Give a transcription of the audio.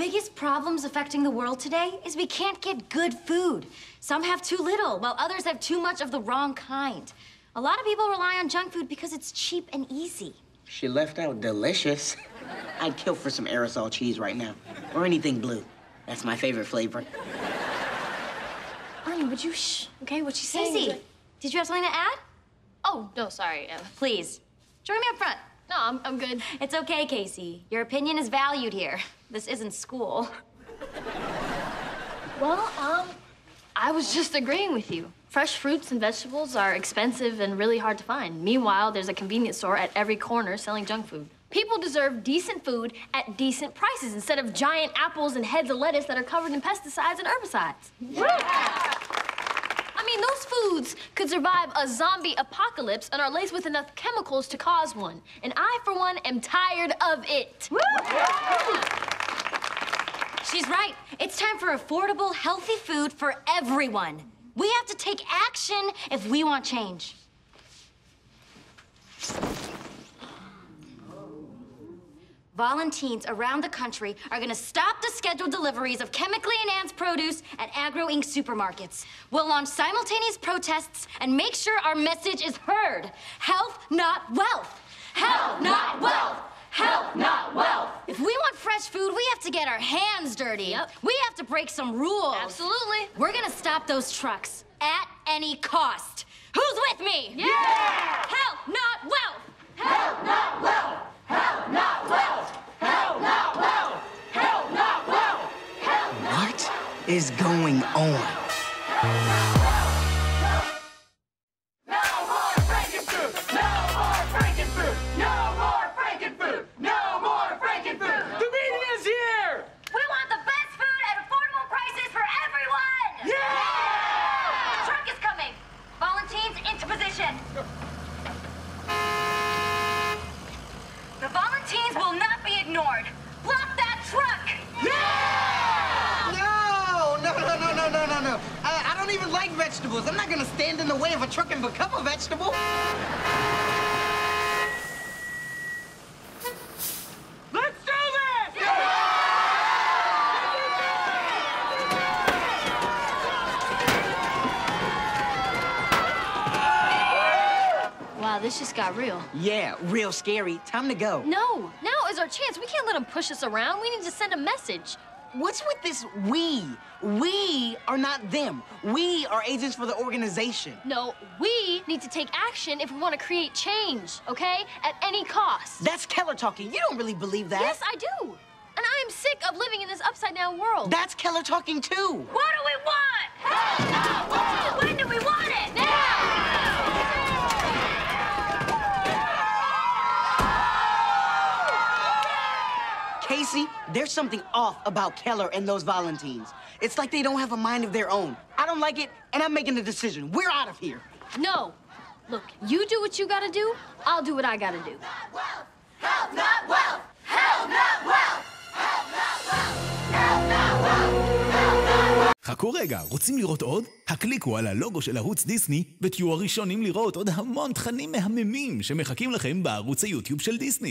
biggest problems affecting the world today is we can't get good food. Some have too little, while others have too much of the wrong kind. A lot of people rely on junk food because it's cheap and easy. She left out delicious. I'd kill for some aerosol cheese right now, or anything blue. That's my favorite flavor. Ernie, would you shh? Okay, what she's saying. is K.C., did you have something to add? Oh, no, sorry. Uh, Please, join me up front. No, I'm, I'm good. It's okay, Casey. Your opinion is valued here. This isn't school. Well, um, I was just agreeing with you. Fresh fruits and vegetables are expensive and really hard to find. Meanwhile, there's a convenience store at every corner selling junk food. People deserve decent food at decent prices instead of giant apples and heads of lettuce that are covered in pesticides and herbicides. I those foods could survive a zombie apocalypse and are laced with enough chemicals to cause one. And I, for one, am tired of it. She's right. It's time for affordable, healthy food for everyone. We have to take action if we want change. Volunteers around the country are going to stop the scheduled deliveries of chemically enhanced produce at Agro Inc. supermarkets. We'll launch simultaneous protests and make sure our message is heard. Health, not wealth. Health, not wealth. Health, not wealth. If we want fresh food, we have to get our hands dirty. Yep. We have to break some rules. Absolutely. We're gonna stop those trucks at any cost. Who's with me? Yeah not wealth. Health, not wealth. Health, not wealth. Health, not wealth. Health, not wealth. Health. What is going on? The meeting is here! We want the best food at affordable prices for everyone. Yeah! Truck is coming. Volunteers into position. The volunteers will not be ignored. No, no, no, no, no, no. I, I don't even like vegetables. I'm not gonna stand in the way of a truck and become a vegetable. Let's do this! Wow, this just got real. Yeah, real scary. Time to go. No, now is our chance. We can't let them push us around. We need to send a message. What's with this we? We are not them. We are agents for the organization. No, we need to take action if we want to create change, okay? At any cost. That's Keller talking. You don't really believe that. Yes, I do. And I am sick of living in this upside down world. That's Keller talking too. What do we want? Hell Casey, there's something off about Keller and those volunteers. It's like they don't have a mind of their own. I don't like it, and I'm making a decision. We're out of here. No. Look, you do what you gotta do, I'll do what I gotta do. Health, not wealth. Health, not wealth. חכו רגע, רוצים לראות עוד? הקליקו על הלוגו של ערוץ דיסני ותהיו הראשונים לראות עוד המון תכנים מהממים שמחכים לכם בערוץ היוטיוב של דיסני.